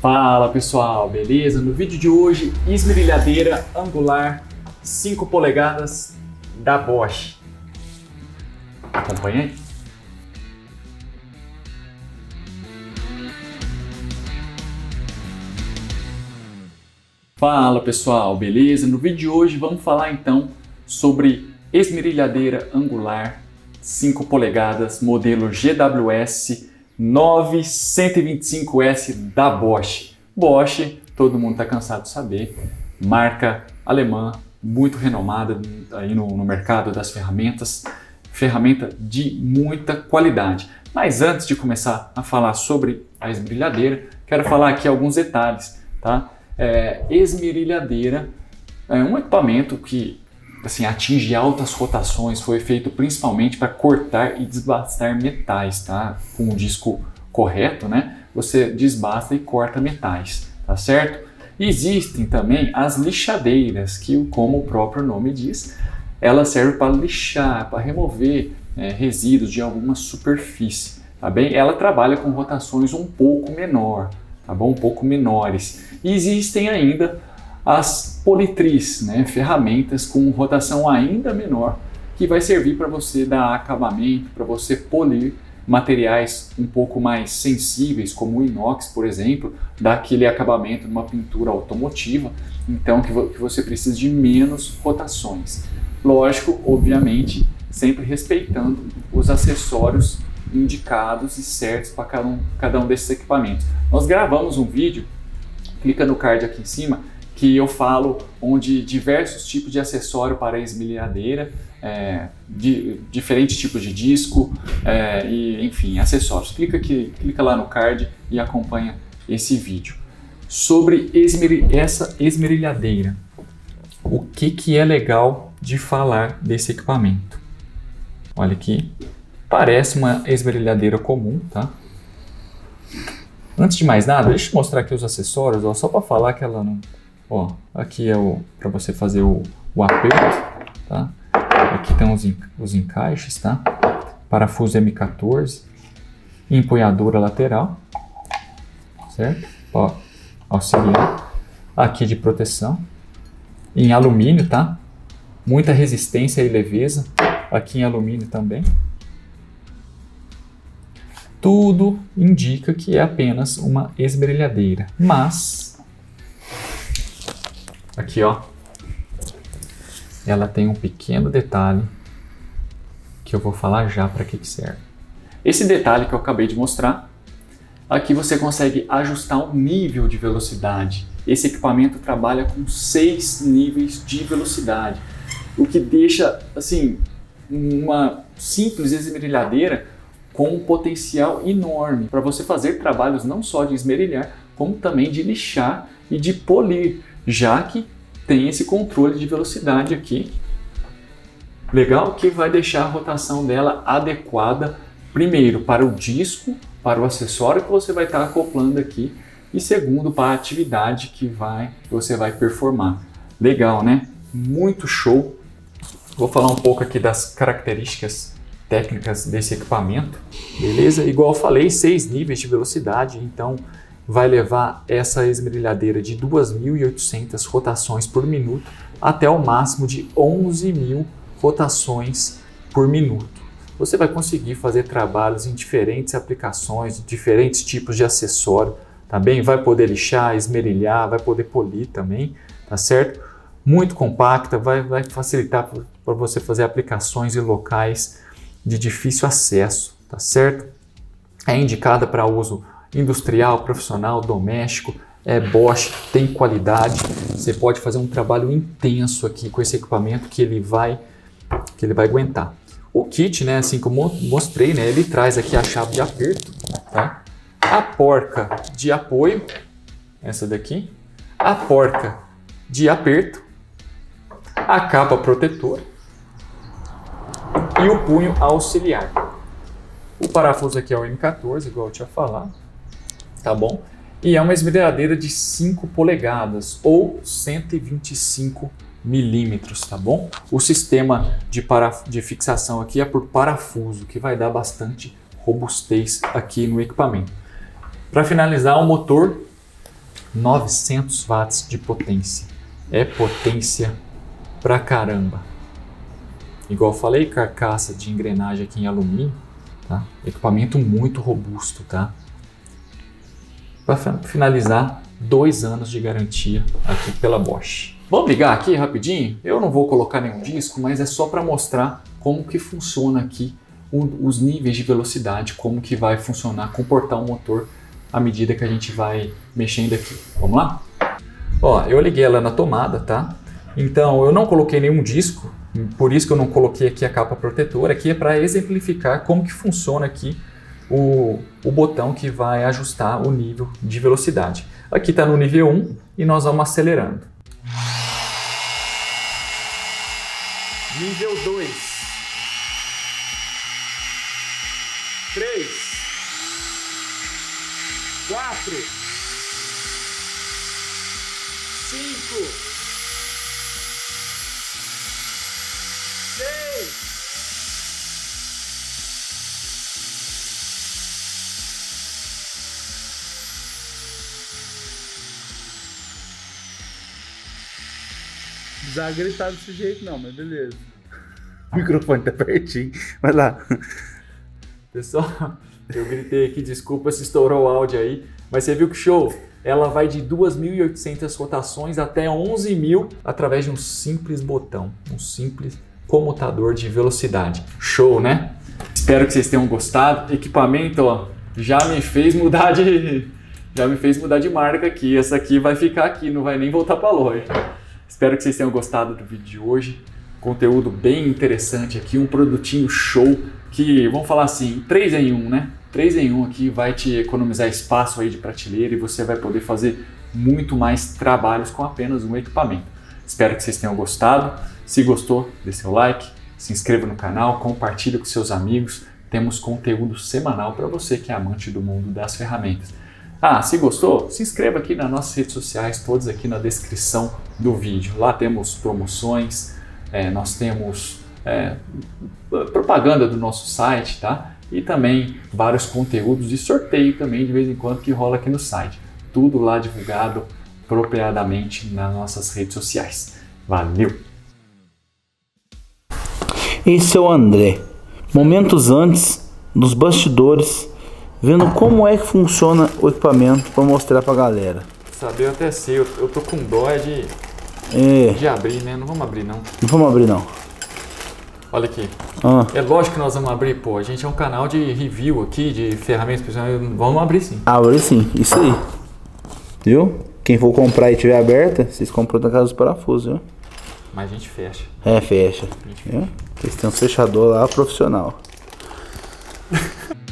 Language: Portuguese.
Fala pessoal, beleza? No vídeo de hoje, esmerilhadeira angular 5 polegadas da Bosch. Acompanha aí. Fala pessoal, beleza? No vídeo de hoje vamos falar então sobre esmerilhadeira angular 5 polegadas, modelo GWS 9125S da Bosch. Bosch, todo mundo está cansado de saber, marca alemã muito renomada aí no, no mercado das ferramentas, ferramenta de muita qualidade. Mas antes de começar a falar sobre a esmerilhadeira, quero falar aqui alguns detalhes, tá? É, esmerilhadeira é um equipamento que assim, atinge altas rotações, foi feito principalmente para cortar e desbastar metais, tá? Com o disco correto, né? Você desbasta e corta metais, tá certo? Existem também as lixadeiras, que como o próprio nome diz, ela serve para lixar, para remover é, resíduos de alguma superfície, tá bem? Ela trabalha com rotações um pouco menor, tá bom? Um pouco menores. E existem ainda as politris, né, ferramentas com rotação ainda menor, que vai servir para você dar acabamento, para você polir materiais um pouco mais sensíveis, como o inox, por exemplo, dar aquele acabamento numa pintura automotiva, então que, vo que você precisa de menos rotações. Lógico, obviamente, sempre respeitando os acessórios indicados e certos para cada um, cada um desses equipamentos. Nós gravamos um vídeo, clica no card aqui em cima, que eu falo onde diversos tipos de acessório para esmerilhadeira, é, diferentes tipos de disco é, e enfim acessórios. Clica aqui, clica lá no card e acompanha esse vídeo sobre esmer, essa esmerilhadeira. O que que é legal de falar desse equipamento? Olha aqui, parece uma esmerilhadeira comum, tá? Antes de mais nada, deixa eu mostrar aqui os acessórios, ó, só para falar que ela não Ó, aqui é o para você fazer o, o aperto, tá? Aqui estão os, os encaixes, tá? Parafuso M14, empunhadura lateral, certo? Ó, auxiliar. Aqui de proteção, em alumínio, tá? Muita resistência e leveza, aqui em alumínio também. Tudo indica que é apenas uma esmerilhadeira, mas Aqui, ó. Ela tem um pequeno detalhe que eu vou falar já para que, que serve. Esse detalhe que eu acabei de mostrar, aqui você consegue ajustar o nível de velocidade. Esse equipamento trabalha com seis níveis de velocidade, o que deixa assim uma simples esmerilhadeira com um potencial enorme para você fazer trabalhos não só de esmerilhar, como também de lixar e de polir já que tem esse controle de velocidade aqui. Legal que vai deixar a rotação dela adequada, primeiro para o disco, para o acessório que você vai estar acoplando aqui, e segundo para a atividade que vai, você vai performar. Legal, né? Muito show. Vou falar um pouco aqui das características técnicas desse equipamento. Beleza? Igual eu falei, seis níveis de velocidade, então vai levar essa esmerilhadeira de 2.800 rotações por minuto até o máximo de 11.000 rotações por minuto. Você vai conseguir fazer trabalhos em diferentes aplicações, diferentes tipos de acessório, tá? Vai poder lixar, esmerilhar, vai poder polir também, tá certo? Muito compacta, vai, vai facilitar para você fazer aplicações em locais de difícil acesso, tá certo? É indicada para uso industrial, profissional, doméstico, é Bosch, tem qualidade. Você pode fazer um trabalho intenso aqui com esse equipamento que ele vai que ele vai aguentar. O kit, né, assim como mostrei, né, ele traz aqui a chave de aperto, tá? A porca de apoio, essa daqui, a porca de aperto, a capa protetora e o punho auxiliar. O parafuso aqui é o M14, igual eu tinha falado tá bom? E é uma esmerilhadeira de 5 polegadas ou 125 milímetros, tá bom? O sistema de, de fixação aqui é por parafuso, que vai dar bastante robustez aqui no equipamento. Para finalizar, o motor 900 watts de potência. É potência pra caramba. Igual falei, carcaça de engrenagem aqui em alumínio, tá? Equipamento muito robusto, tá? Para finalizar, dois anos de garantia aqui pela Bosch. Vamos ligar aqui rapidinho? Eu não vou colocar nenhum disco, mas é só para mostrar como que funciona aqui os níveis de velocidade, como que vai funcionar, comportar o motor à medida que a gente vai mexendo aqui. Vamos lá? Ó, eu liguei ela na tomada, tá? Então eu não coloquei nenhum disco, por isso que eu não coloquei aqui a capa protetora, aqui é para exemplificar como que funciona aqui o, o botão que vai ajustar o nível de velocidade. Aqui está no nível 1 e nós vamos acelerando. Nível 2. 3. 4. 5. Precisava gritar desse jeito, não, mas beleza. O microfone tá pertinho. Vai lá. Pessoal, eu gritei aqui, desculpa se estourou o áudio aí, mas você viu que show? Ela vai de 2.800 rotações até 11.000 através de um simples botão, um simples comutador de velocidade. Show, né? Espero que vocês tenham gostado. Equipamento, ó, já me fez mudar de já me fez mudar de marca aqui. Essa aqui vai ficar aqui, não vai nem voltar para loja. Espero que vocês tenham gostado do vídeo de hoje. Conteúdo bem interessante aqui, um produtinho show que, vamos falar assim, 3 em 1, né? 3 em 1 aqui vai te economizar espaço aí de prateleira e você vai poder fazer muito mais trabalhos com apenas um equipamento. Espero que vocês tenham gostado. Se gostou, dê seu like, se inscreva no canal, compartilhe com seus amigos. Temos conteúdo semanal para você que é amante do mundo das ferramentas. Ah, se gostou, se inscreva aqui nas nossas redes sociais, todas aqui na descrição do vídeo. Lá temos promoções, é, nós temos é, propaganda do nosso site, tá? E também vários conteúdos de sorteio também de vez em quando que rola aqui no site. Tudo lá divulgado apropriadamente nas nossas redes sociais. Valeu! Esse é o André. Momentos antes, nos bastidores vendo como é que funciona o equipamento para mostrar para a galera. Saber eu até sei, eu, eu tô com dó de, é. de abrir, né? Não vamos abrir não. Não vamos abrir não. Olha aqui. Ah. É lógico que nós vamos abrir, pô. A gente é um canal de review aqui, de ferramentas profissionais. Vamos abrir sim. Abre sim, isso aí. Viu? Quem for comprar e tiver aberta, vocês compram na casa dos parafusos, viu? Mas a gente fecha. É, fecha. A gente fecha. Eles têm um fechador lá profissional.